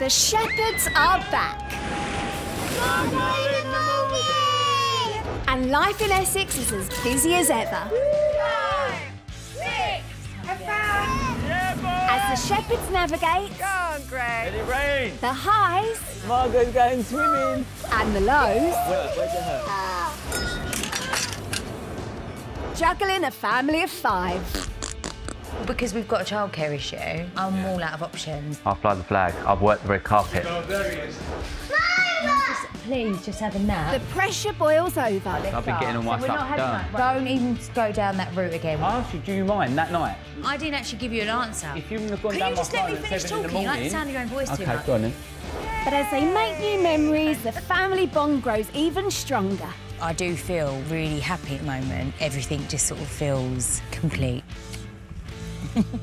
The Shepherds are back. And life in Essex is as busy as ever. As the Shepherds navigate Go on, Greg. It rains. the highs Margot's going swimming. and the lows, Where, where's it hurt? juggling a family of five. Because we've got a childcare issue, I'm all out of options. I'll fly the flag. I've worked the red carpet. Please, just have a nap. The pressure boils over. I've been getting all my stuff done. Don't even go down that route again. I asked you, do you mind that night? I didn't actually give you an answer. If you wouldn't have gone Can down you my just let me phone at finish seven in talking? You like the sound of your own voice too Okay, much. go on then. But as they make new memories, the family bond grows even stronger. I do feel really happy at the moment. Everything just sort of feels complete. フフ。